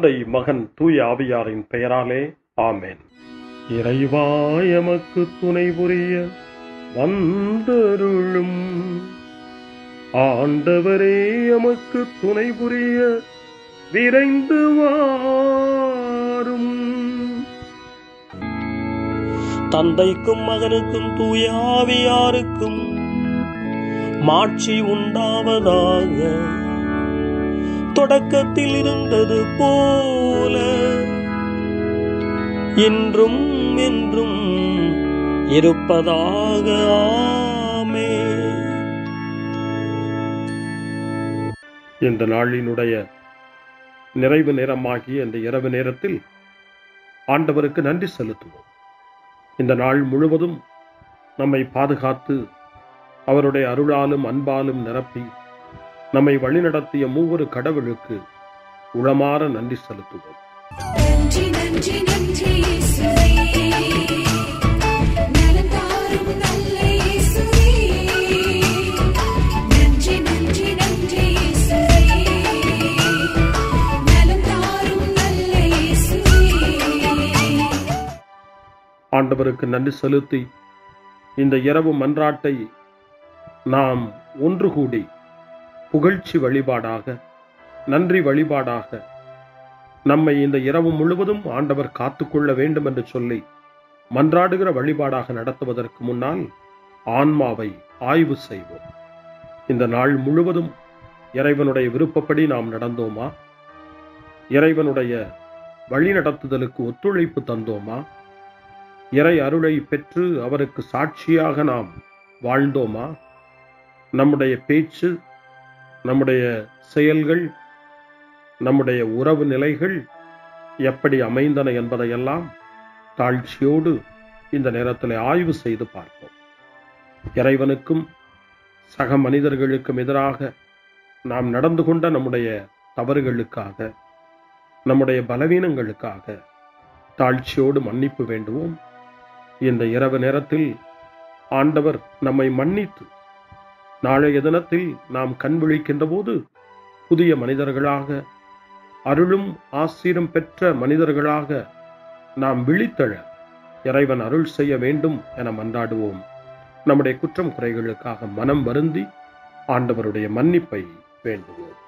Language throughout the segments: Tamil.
தந்தை மகன் தூய ஆவியாரின் பெயராலே ஆமென். இறைவா எமக்கு துணை புரிய வந்தருளும். ஆண்டவரே எமக்கு துணை புரிய விரைந்து வாரும். தந்தைக்கும் மகனுக்கும் தூயாவியாருக்கும் மாட்சி உண்டாவதாக. தொடக்கத்தில் இருந்தது போல. இன்றும் என்றும் இருப்பதாக ஆமே. இந்த நாளினுடைய நிறைவு நேரமாகிய இந்த இரவு நேரத்தில் ஆண்டவருக்கு நன்றி செலுத்துவோம். இந்த நாள் முழுவதும் நம்மை பாதுகாத்து அவருடைய அருளாலும் அன்பாலும் நிரப்பி நம்மை வழிநடத்திய மூவரு கடவுளுக்கு உளமாற நன்றி செலுத்துவோம். நன்றி நன்றி நன்றி ஆண்டவருக்கு நன்றி செலுத்தி இந்த இரவு மன்றாட்டை நாம் ஒன்று கூடி புகழ்ச்சி வழிபாடாக நன்றி வழிபாடாக நம்மை இந்த இரவு முழுவதும் ஆண்டவர் காத்துக்கொள்ள வேண்டும் என்று சொல்லி மன்றாடுகிற வழிபாடாக நடத்துவதற்கு முன்னால் ஆன்மாவை ஆய்வு செய்வோம். இந்த நாள் முழுவதும் இறைவனுடைய விருப்பப்படி நாம் நடந்தோமா? இறைவனுடைய வழிநடத்துதலுக்கு ஒத்துழைப்பு தந்தோமா? இறை அருளை பெற்று அவருக்கு சாட்சியாக நாம் வாழ்ந்தோமா? நம்முடைய பேச்சு நம்முடைய செயல்கள் நம்முடைய உறவு நிலைகள் எப்படி அமைந்தன என்பதையெல்லாம் தாழ்ச்சியோடு இந்த நேரத்தில் ஆய்வு செய்து பார்ப்போம். இறைவனுக்கும் சக மனிதர்களுக்கும் எதிராக நாம் நடந்து கொண்ட நம்முடைய தவறுகளுக்காக நம்முடைய பலவீனங்களுக்காக தாழ்ச்சியோடு மன்னிப்பு வேண்டுவோம். இந்த இரவு நேரத்தில் ஆண்டவர் நம்மை மன்னித்து நாளைய தினத்தில் நாம் கண் விழிக்கின்ற போது புதிய மனிதர்களாக அருளும் ஆசிரம் பெற்ற மனிதர்களாக நாம் விழித்தழ இறைவன் அருள் செய்ய வேண்டும் என மன்றாடுவோம். நம்முடைய குற்றம் குறைகளுக்காக மனம் வருந்தி ஆண்டவருடைய மன்னிப்பை வேண்டுவோம்.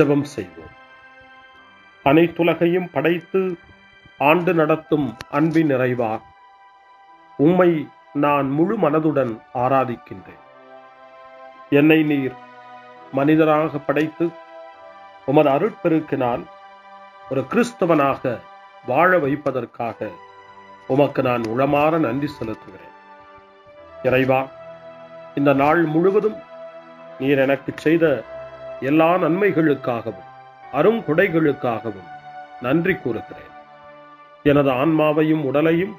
ஜபம் செய்வோம். அனைத்துலகையும் படைத்து ஆண்டு நடத்தும் அன்பின் நிறைவா உம்மை நான் முழு மனதுடன் ஆராதிக்கின்றேன். என்னை நீர் மனிதராக படைத்து உமது அருட்பெருக்கினால் ஒரு கிறிஸ்தவனாக வாழ வைப்பதற்காக உமக்கு நான் உளமாற நன்றி செலுத்துகிறேன். இறைவா இந்த நாள் முழுவதும் நீர் எனக்கு செய்த எல்லா நன்மைகளுக்காகவும் அருங்கொடைகளுக்காகவும் நன்றி கூறுகிறேன். எனது ஆன்மாவையும் உடலையும்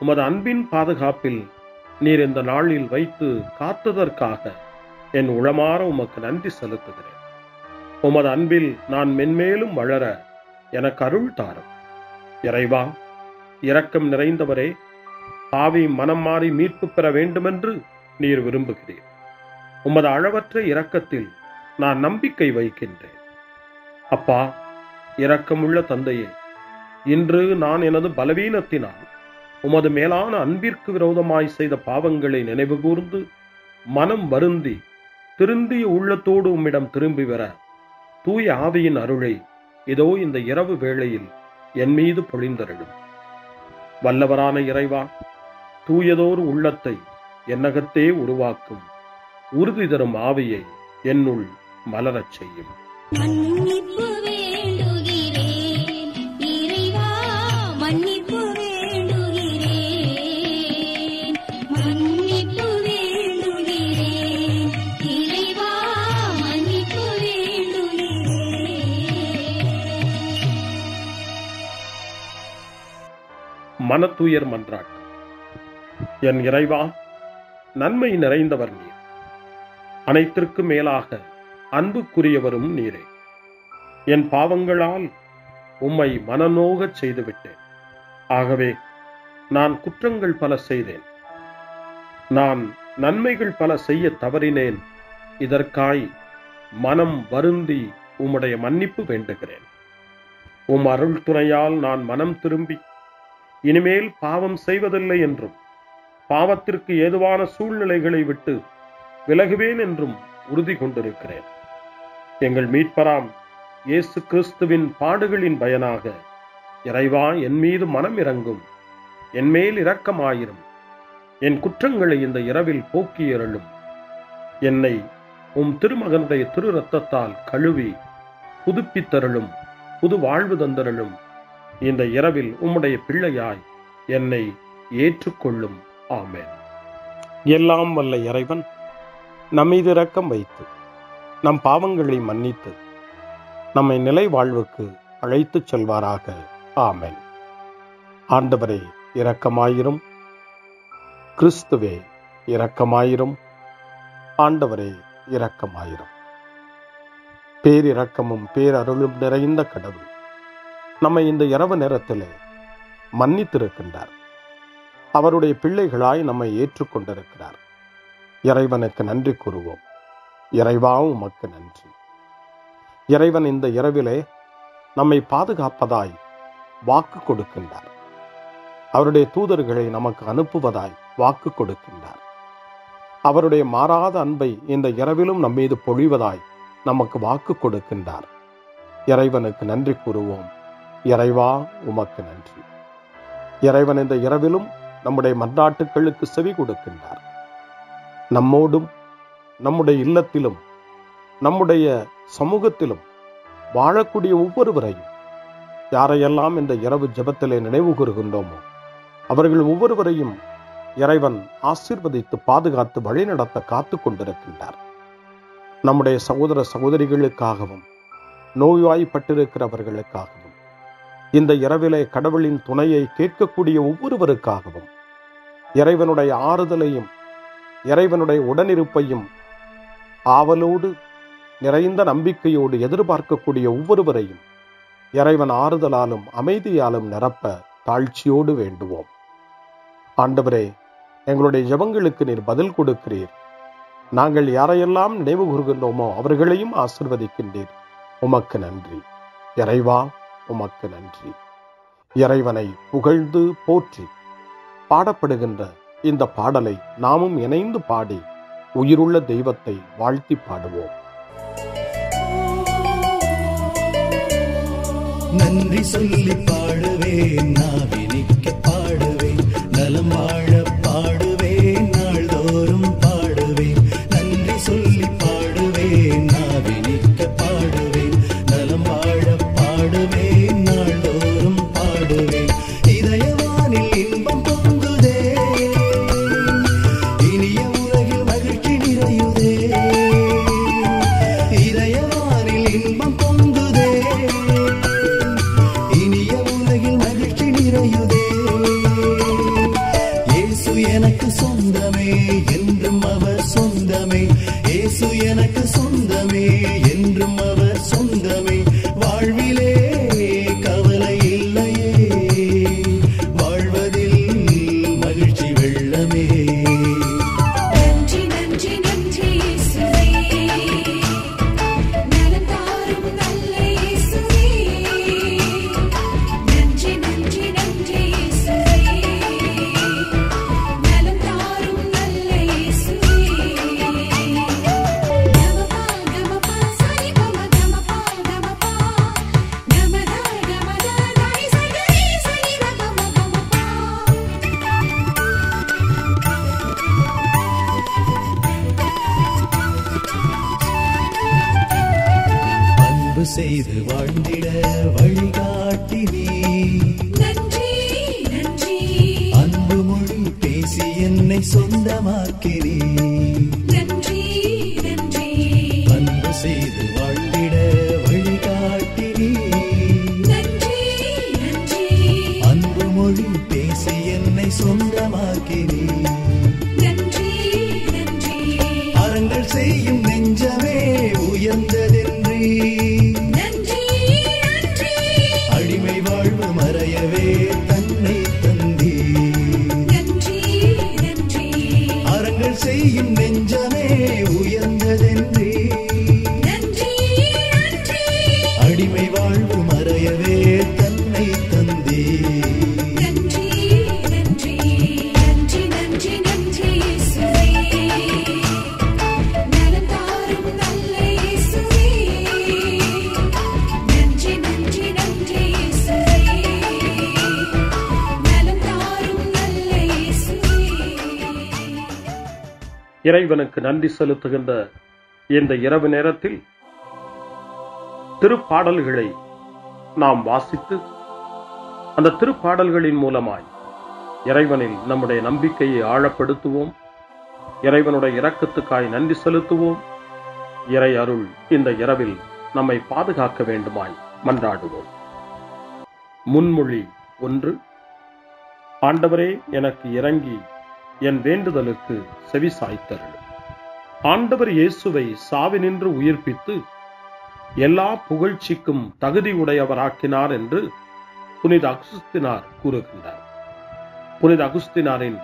உமது அன்பின் பாதுகாப்பில் நீர் இந்த நாளில் வைத்து காத்ததற்காக என் உளமாற உமக்கு நன்றி செலுத்துகிறேன். உமது அன்பில் நான் மென்மேலும் வளர எனக்கு அருள் தாரும். இறைவா இரக்கம் நிறைந்தவரே பாவி மனம் மாறி மீட்பு பெற வேண்டுமென்று நீர் விரும்புகிறீர். உமது அளவற்ற இரக்கத்தில் நான் நம்பிக்கை வைக்கின்றேன். அப்பா இரக்கமுள்ள தந்தையே இன்று நான் எனது பலவீனத்தினால் உமது மேலான அன்பிற்கு விரோதமாய் செய்த பாவங்களை நினைவுகூர்ந்து மனம் வருந்தி திருந்திய உள்ளத்தோடு உம்மிடம் திரும்பி வர தூய ஆவியின் அருளை இதோ இந்த இரவு வேளையில் என் மீது பொழிந்தருளும். வல்லவரான இறைவா தூயதோர் உள்ளத்தை என்னகத்தே உருவாக்கும் உறுதி தரும் ஆவியை என்னுள் மலரச் செய்யும். மனத்துயர் மன்றாட்டு என் இறைவா நன்மை நிறைந்தவர் நீர். அனைத்திற்கும் மேலாக அன்புக்குரியவரும் நீரே. என் பாவங்களால் உம்மை மனநோகச் செய்துவிட்டேன். ஆகவே நான் குற்றங்கள் பல செய்தேன். நான் நன்மைகள் பல செய்ய தவறினேன். இதற்காய் மனம் வருந்தி உம்முடைய மன்னிப்பு வேண்டுகிறேன். உம் அருள் துணையால் நான் மனம் திரும்பி இனிமேல் பாவம் செய்வதில்லை என்றும் பாவத்திற்கு ஏதுவான சூழ்நிலைகளை விட்டு விலகுவேன் என்றும் உறுதி கொண்டிருக்கிறேன். எங்கள் மீட்பராம் இயேசு கிறிஸ்துவின் பாடுகளின் பயனாக. இறைவா என் மீது மனம் இறங்கும். என் மேல் இரக்கமாயிரும். என் குற்றங்களை இந்த இரவில் போக்கி அருளும் என்னை உம் திருமகனுடைய திரு ரத்தத்தால் கழுவி புதுப்பித்தருளும் புது வாழ்வு தந்தருளும். இந்த இரவில் உம்முடைய பிள்ளையாய் என்னை ஏற்றுக்கொள்ளும். ஆமேன். எல்லாம் வல்ல இறைவன் நம்மீது இரக்கம் வைத்து. நம் பாவங்களை மன்னித்து நம்மை நிலை வாழ்வுக்கு அழைத்துச் செல்வாராக. ஆமேன். ஆண்டவரே இரக்கமாயிரும். கிறிஸ்துவே இரக்கமாயிரும். ஆண்டவரே இரக்கமாயிரும். பேரிரக்கமும் பேரருளும் நிறைந்த கடவுள் நம்மை இந்த இரவு நேரத்திலே மன்னித்திருக்கின்றார். அவருடைய பிள்ளைகளாய் நம்மை ஏற்றுக்கொண்டிருக்கிறார். இறைவனுக்கு நன்றி கூறுவோம். இறைவா உமக்கு நன்றி. இறைவன் இந்த இரவிலே நம்மை பாதுகாப்பதாய் வாக்கு கொடுக்கின்றார். அவருடைய தூதர்களை நமக்கு அனுப்புவதாய் வாக்கு கொடுக்கின்றார். அவருடைய மாறாத அன்பை இந்த இரவிலும் நம்மீது பொழிவதாய் நமக்கு வாக்கு கொடுக்கின்றார். இறைவனுக்கு நன்றி கூறுவோம். இறைவா உமக்கு நன்றி. இறைவன் இந்த இரவிலும் நம்முடைய மன்றாட்டுகளுக்கு செவி கொடுக்கின்றார். நம்மோடும் நம்முடைய இல்லத்திலும் நம்முடைய சமூகத்திலும் வாழக்கூடிய ஒவ்வொருவரையும் யாரையெல்லாம் இந்த இரவு ஜபத்திலே நினைவு கூறுகின்றோமோ அவர்கள் ஒவ்வொருவரையும் இறைவன் ஆசீர்வதித்து பாதுகாத்து வழிநடத்த காத்து கொண்டிருக்கின்றார். நம்முடைய சகோதர சகோதரிகளுக்காகவும் நோய்வாய்ப்பட்டிருக்கிறவர்களுக்காகவும் இந்த இரவிலே கடவுளின் துணையை கேட்கக்கூடிய ஒவ்வொருவருக்காகவும் இறைவனுடைய ஆறுதலையும் இறைவனுடைய உடனிருப்பையும் ஆவலோடு நிறைந்த நம்பிக்கையோடு எதிர்பார்க்கக்கூடிய ஒவ்வொருவரையும் இறைவன் ஆறுதலாலும் அமைதியாலும் நிரப்ப தாழ்ச்சியோடு வேண்டுவோம். ஆண்டவரே எங்களுடைய ஜெபங்களுக்கு நீர் பதில் கொடுக்கிறீர். நாங்கள் யாரையெல்லாம் நினைவு கூறுகின்றோமோ அவர்களையும் ஆசிர்வதிக்கின்றீர். உமக்கு நன்றி. இறைவா உமக்கு நன்றி. இறைவனை புகழ்ந்து போற்றி பாடப்படுகின்ற இந்த பாடலை நாமும் இணைந்து பாடி உயிருள்ள தெய்வத்தை வாழ்த்தி பாடுவோம். நன்றி சொல்லி பாடுவேன் நாவினிக்க என்னை சொந்தமாக்கினே இறைவனுக்கு நன்றி செலுத்துகின்ற இந்த இரவு நேரத்தில் திருப்பாடல்களை நாம் வாசித்து அந்த திருப்பாடல்களின் மூலமாய் இறைவனில் நம்முடைய நம்பிக்கையை ஆழப்படுத்துவோம். இறைவனுடைய இரக்கத்துக்காய் நன்றி செலுத்துவோம். இறை அருள் இந்த இரவில் நம்மை பாதுகாக்க வேண்டுமாய் மன்றாடுவோம். முன்மொழி ஒன்று ஆண்டவரே எனக்கு இறங்கி என் வேண்டுதலுக்கு செவி சாய்த்தருள் ஆண்டவர் இயேசுவை சாவினின்று உயிர்ப்பித்து எல்லா புகழ்ச்சிக்கும் தகுதியுடையவராக்கினார் என்று புனித அகுஸ்தினார் கூறுகின்றார். புனித அகுஸ்தினாரின்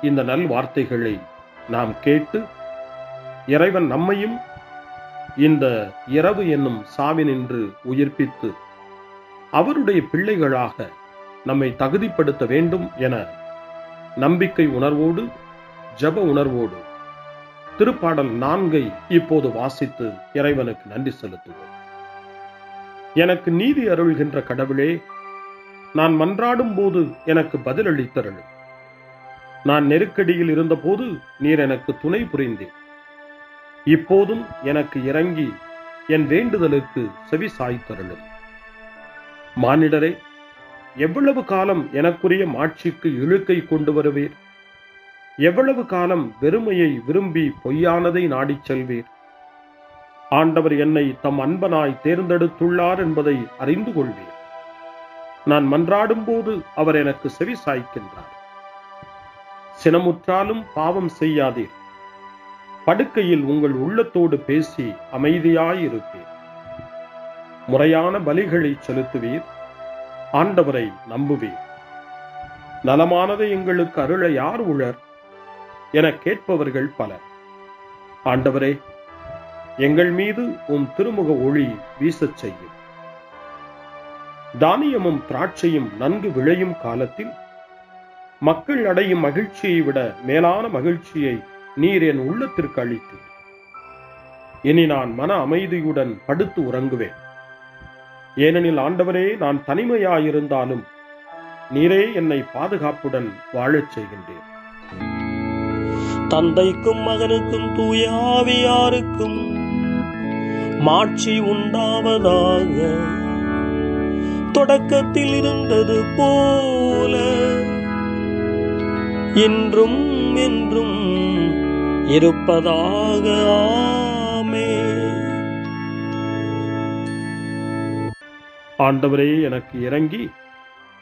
இந்த நல் வார்த்தைகளை நாம் கேட்டு இறைவன் நம்மையும் இந்த இரவு என்னும் சாவினின்று உயிர்ப்பித்து அவருடைய பிள்ளைகளாக நம்மை தகுதிப்படுத்த வேண்டும் என நம்பிக்கை உணர்வோடு ஜப உணர்வோடு. திருப்பாடல் நான்கை இப்போது வாசித்து இறைவனுக்கு நன்றி செலுத்துவோம். எனக்கு நீதி அருள்கின்ற கடவுளே நான் மன்றாடும் போது எனக்கு பதிலளித்தருளும் நான் நெருக்கடியில் இருந்தபோது நீர் எனக்கு துணை புரிந்தீர். இப்போதும் எனக்கு இறங்கி என் வேண்டுதலுக்கு செவி சாய்த்தருளும் மானிடரே எவ்வளவு காலம் எனக்குரிய மாட்சிக்கு இழுக்கை கொண்டு வருவீர்? எவ்வளவு காலம் வெறுமையை விரும்பி பொய்யானதை நாடிச் செல்வீர்? ஆண்டவர் என்னை தம் அன்பனாய் தேர்ந்தெடுத்துள்ளார் என்பதை அறிந்து கொள்வீர். நான் மன்றாடும் போது அவர் எனக்கு செவி சாய்க்கின்றார். சினமுற்றாலும் பாவம் செய்யாதீர். படுக்கையில் உங்கள் உள்ளத்தோடு பேசி அமைதியாயிருப்பீர். முறையான பலிகளை செலுத்துவீர். ஆண்டவரை நம்புவீர். நலமானதை எங்களுக்கு அருள யார் உளர்? என கேட்பவர்கள் பலர். ஆண்டவரே எங்கள் மீது உம் திருமுக ஒளி வீசச் செய்யும். தானியமும் திராட்சையும் நன்கு விளையும் காலத்தில் மக்கள் அடையும் மகிழ்ச்சியை விட மேலான மகிழ்ச்சியை நீர் என் உள்ளத்திற்கு அளித்தீர். இனி நான் மன அமைதியுடன் படுத்து உறங்குவேன். ஏனெனில் ஆண்டவரே நான் தனிமையாயிருந்தாலும் நீரே என்னை பாதுகாப்புடன் வாழச் செய்கின்றேன். தந்தைக்கும் மகனுக்கும் தூயாவியாருக்கும் மாட்சி உண்டாவதாக. தொடக்கத்தில் இருந்தது போல இன்றும் என்றும் இருப்பதாக. ஆமே ஆண்டவரே எனக்கு இறங்கி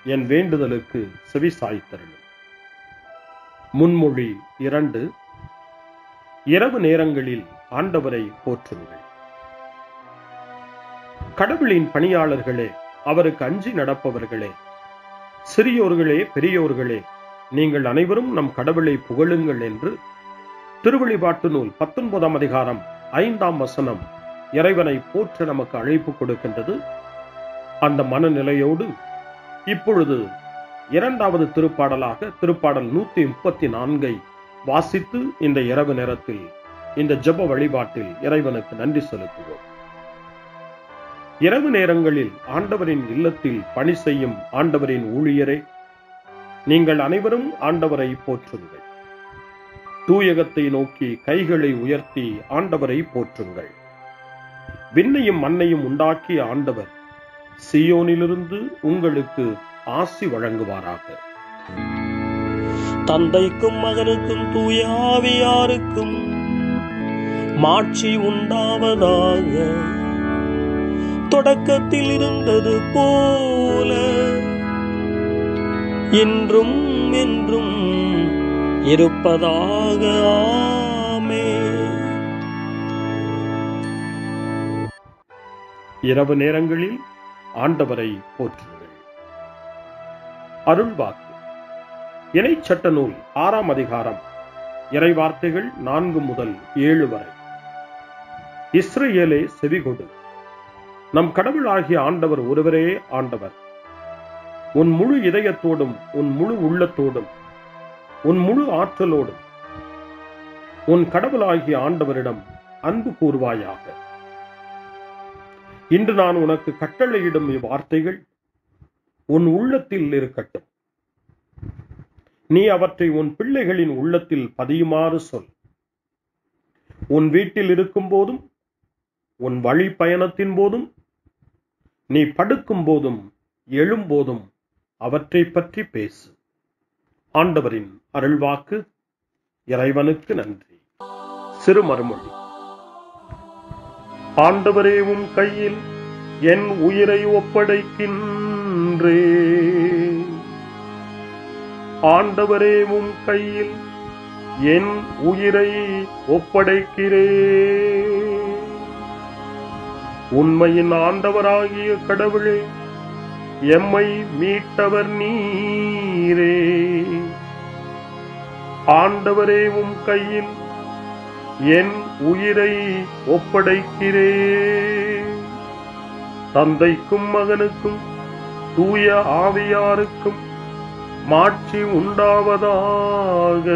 என் வேண்டுதலுக்கு செவி சாய்த்தருளும். முன்மொழி இரண்டு இரவு நேரங்களில் ஆண்டவரை போற்றுங்கள். கடவுளின் பணியாளர்களே அவருக்கு அஞ்சி நடப்பவர்களே சிறியோர்களே பெரியோர்களே நீங்கள் அனைவரும் நம் கடவுளை புகழுங்கள் என்று திருவழிபாட்டு நூல் பத்தொன்பதாம் அதிகாரம் ஐந்தாம் வசனம் இறைவனை போற்ற நமக்கு அழைப்பு கொடுக்கின்றது. அந்த மனநிலையோடு இப்பொழுது இரண்டாவது திருப்பாடலாக திருப்பாடல் நூத்தி முப்பத்தி நான்கை வாசித்து இந்த இரவு நேரத்தில் இந்த ஜெப வழிபாட்டில் இறைவனுக்கு நன்றி செலுத்துவோம். இரவு நேரங்களில் ஆண்டவரின் இல்லத்தில் பணி செய்யும் ஆண்டவரின் ஊழியரே நீங்கள் அனைவரும் ஆண்டவரை போற்றுங்கள். தூயகத்தை நோக்கி கைகளை உயர்த்தி ஆண்டவரை போற்றுங்கள். விண்ணையும் மண்ணையும் உண்டாக்கிய ஆண்டவர் சியோனிலிருந்து உங்களுக்கு ஆசி வழங்குவாராக. தந்தைக்கும் மகனுக்கும் தூயாவியாருக்கும் மாட்சி உண்டாவதாக. தொடக்கத்தில் இருந்தது போல இன்றும் என்றும் இருப்பதாக. ஆமே இரவு நேரங்களில் ஆண்டவரை போற்றுங்கள். அருள்வாக்கு. இணைச்சட்ட நூல் ஆறாம் அதிகாரம் இறைவார்த்தைகள் நான்கு முதல் ஏழு வரை. இஸ்ரேலே செவிகொடு. நம் கடவுளாகிய ஆண்டவர் ஒருவரே ஆண்டவர். உன் முழு இதயத்தோடும் உன் முழு உள்ளத்தோடும் உன் முழு ஆற்றலோடும் உன் கடவுளாகிய ஆண்டவரிடம் அன்பு கூறுவாயாக. இன்று நான் உனக்கு கட்டளையிடும் இவ்வார்த்தைகள் உன் உள்ளத்தில் இருக்கட்டும். நீ அவற்றை உன் பிள்ளைகளின் உள்ளத்தில் பதியுமாறு சொல். உன் வீட்டில் இருக்கும் போதும் உன் வழி பயணத்தின் போதும் நீ படுக்கும் போதும் எழும்போதும் அவற்றை பற்றி பேசு. ஆண்டவரின் அருள்வாக்கு இறைவனுக்கு நன்றி. சிறு மறுமொழி ஆண்டவரே உம் கையில் என் உயிரை ஒப்படைக்கின்றே. ஆண்டவரே உம் கையில் என் உயிரை ஒப்படைக்கிறே உண்மையின் ஆண்டவராகிய கடவுளே எம்மை மீட்டவர் நீரே. ஆண்டவரே உம் கையில் என் உயிரை ஒப்படைக்கிறே தந்தைக்கும் மகனுக்கும் தூய ஆவியாருக்கும் மாட்சி உண்டாவதாக.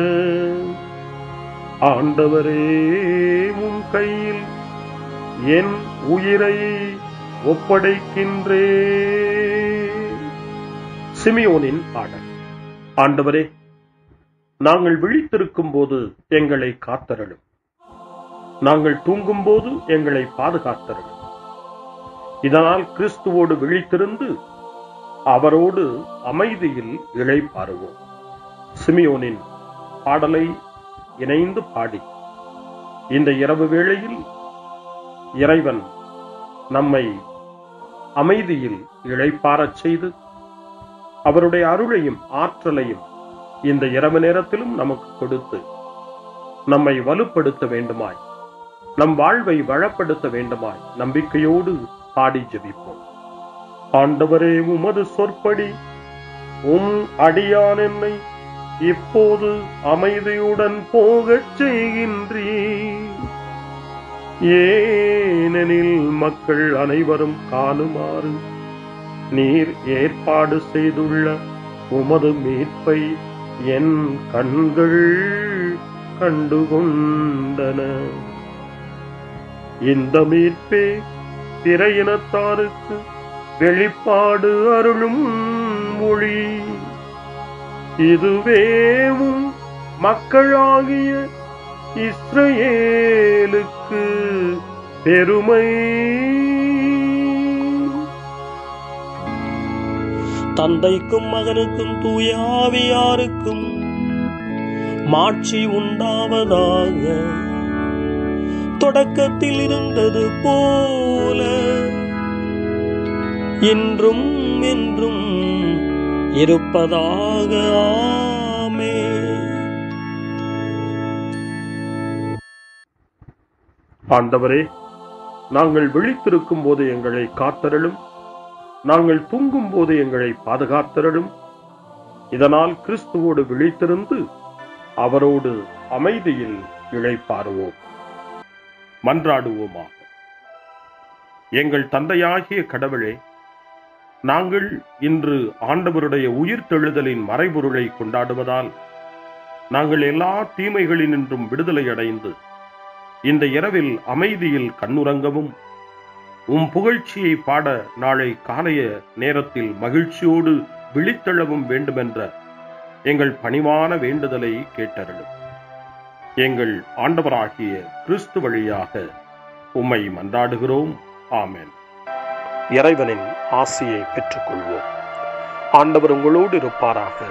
ஆண்டவரே உம் கையில் என் உயிரை ஒப்படைக்கின்றே சிமியோனின் பாடல். ஆண்டவரே நாங்கள் விழித்திருக்கும் போது எங்களை காத்தரலும் நாங்கள் தூங்கும் போது எங்களை பாதுகாத்தரலும் இதனால் கிறிஸ்துவோடு விழித்திருந்து அவரோடு அமைதியில் இழைப்பாருவோம். சிமியோனின் பாடலை இணைந்து பாடி இந்த இரவு வேளையில் இறைவன் நம்மை அமைதியில் இழைப்பாரச் செய்து அவருடைய அருளையும் ஆற்றலையும் இந்த இரவு நேரத்திலும் நமக்கு கொடுத்து நம்மை வலுப்படுத்த வேண்டுமாய் நம் வாழ்வை வளப்படுத்த வேண்டுமாய் நம்பிக்கையோடு பாடி ஜபிப்போம். ஆண்டவரே உமது சொற்படி. உம் அடியான் என்னை இப்போது அமைதியுடன் போகச் செய்கின்றீர். ஏனெனில் மக்கள் அனைவரும் காணுமாறு நீர் ஏற்பாடு செய்துள்ள உமது மீட்பை என் கண்கள் கண்டுகொண்டன. இந்த மீட்பே திரையினத்தாருக்கு வெளிப்பாடு அருளும் மொழி. இதுவேவும் மக்களாகிய இஸ்ரேலுக்கு பெருமை. தந்தைக்கும் மகனுக்கும் தூயாவியாருக்கும் மாட்சி உண்டாவதாக. தொடக்கத்தில் இருந்தது போல இன்றும் என்றும் இருப்பதாக ஆமே. ஆண்டவரே நாங்கள் விழித்திருக்கும் போது எங்களை காத்தரலும் நாங்கள் தூங்கும் போது எங்களை பாதுகாத்தரலும் இதனால் கிறிஸ்துவோடு விழித்திருந்து அவரோடு அமைதியில் இழைப்பாருவோம். மன்றாடுவோமா? எங்கள் தந்தையாகிய கடவுளே நாங்கள் இன்று ஆண்டவருடைய உயிர்த்தெழுதலின் மறைபொருளை கொண்டாடுவதால் நாங்கள் எல்லா தீமைகளினின்றும் விடுதலை அடைந்து இந்த இரவில் அமைதியில் கண்ணுறங்கவும் உம் புகழ்ச்சியை பாட நாளை காலைய நேரத்தில் மகிழ்ச்சியோடு விழித்தெழவும் வேண்டுமென்ற எங்கள் பணிவான வேண்டுதலை கேட்டருளும். எங்கள் ஆண்டவராகிய கிறிஸ்து வழியாக உம்மை மன்றாடுகிறோம். ஆமேன். இறைவனின் ஆசியை பெற்றுக்கொள்வோம். ஆண்டவர் உங்களோடு இருப்பாராக.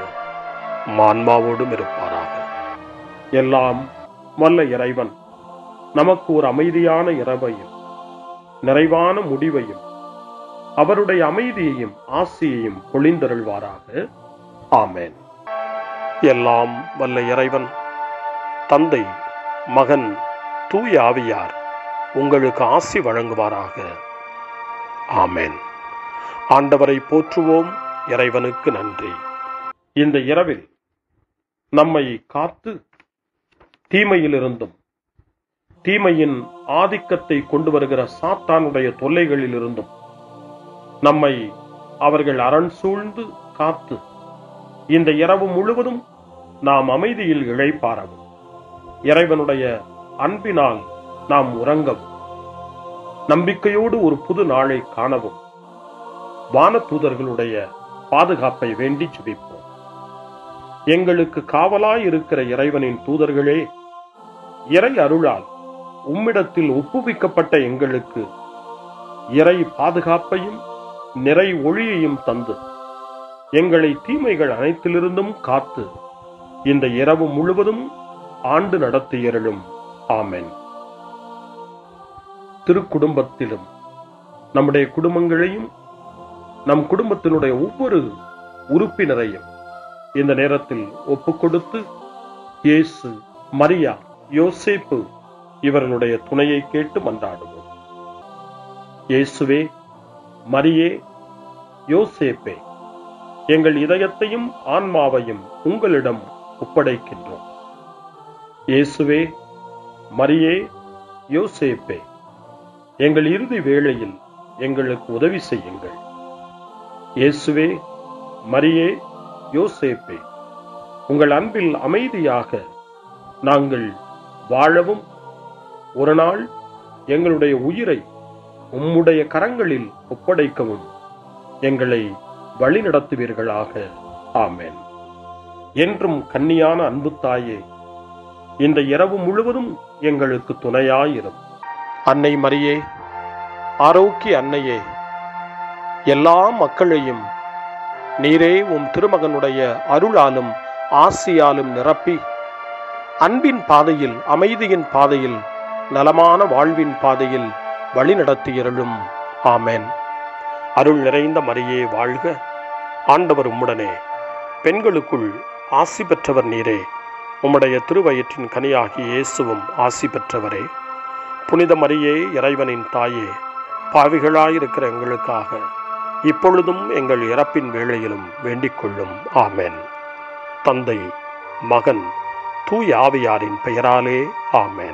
மான்மாவோடும் இருப்பாராக. எல்லாம் வல்ல இறைவன் நமக்கு ஒரு அமைதியான இரவையும் நிறைவான முடிவையும் அவருடைய அமைதியையும் ஆசியையும் பொழிந்தருள்வாராக. ஆமேன். எல்லாம் வல்ல இறைவன் தந்தை மகன் தூய ஆவியார் உங்களுக்கு ஆசி வழங்குவாராக. ஆமேன். ஆண்டவரை போற்றுவோம். இறைவனுக்கு நன்றி. இந்த இரவில் நம்மை காத்து தீமையிலிருந்தும் தீமையின் ஆதிக்கத்தை கொண்டு வருகிற சாத்தானுடைய தொல்லைகளிலிருந்தும் நம்மை அவர்கள் அரண் சூழ்ந்து காத்து இந்த இரவு முழுவதும் நாம் அமைதியில் இழைப்பாரவும். இறைவனுடைய அன்பினால் நாம் உறங்கவும். நம்பிக்கையோடு ஒரு புது நாளை காணவும். வானதூதர்களுடைய பாதுகாப்பை வேண்டி சுபிப்போம் எங்களுக்கு காவலாய் இருக்கிற இறைவனின் தூதர்களே இறை அருளால் உம்மிடத்தில் ஒப்புவிக்கப்பட்ட எங்களுக்கு இறை பாதுகாப்பையும் நிறை ஒளியையும் தந்து எங்களை தீமைகள் அனைத்திலிருந்தும் காத்து இந்த இரவு முழுவதும் ஆண்டு நடத்தியருளும் ஆமென். திருக்குடும்பத்திலும் நம்முடைய குடும்பங்களையும் நம் குடும்பத்தினுடைய ஒவ்வொரு உறுப்பினரையும் இந்த நேரத்தில் ஒப்புக்கொடுத்து இயேசு மரியா யோசேப்பு இவர்களுடைய துணையை கேட்டு மன்றாடுவோம். இயேசுவே மரியே யோசேப்பே எங்கள் இதயத்தையும் ஆன்மாவையும் உங்களிடம் ஒப்படைக்கின்றோம். இயேசுவே மரியே யோசேப்பே எங்கள் இறுதி வேளையில் எங்களுக்கு உதவி செய்யுங்கள். இயேசுவே மரியே யோசேப்பே உங்கள் அன்பில் அமைதியாக நாங்கள் வாழவும். ஒரு நாள் எங்களுடைய உயிரை உம்முடைய கரங்களில் ஒப்படைக்கவும். எங்களை வழிநடத்துவீர்களாக. ஆமேன். என்றும் கன்னியான அன்பு தாயே இந்த இரவு முழுவதும் எங்களுக்கு துணையாயிரும். அன்னை மரியே ஆரோக்கிய அன்னையே எல்லா மக்களையும் நீரே உம் திருமகனுடைய அருளாலும் ஆசியாலும் நிரப்பி அன்பின் பாதையில் அமைதியின் பாதையில் நலமான வாழ்வின் பாதையில் வழிநடத்தியருளும் ஆமேன். அருள் நிறைந்த மரியே வாழ்க. ஆண்டவர் உம்முடனே. பெண்களுக்குள் ஆசி பெற்றவர் நீரே. உம்முடைய திருவயிற்றின் கனியாகி இயேசுவும் ஆசி பெற்றவரே. புனித மரியே இறைவனின் தாயே பாவிகளாயிருக்கிற எங்களுக்காக இப்பொழுதும் எங்கள் இறப்பின் வேளையிலும் வேண்டிக் கொள்ளும். ஆமேன். தந்தை மகன் தூய ஆவியாரின் பெயராலே ஆமேன்.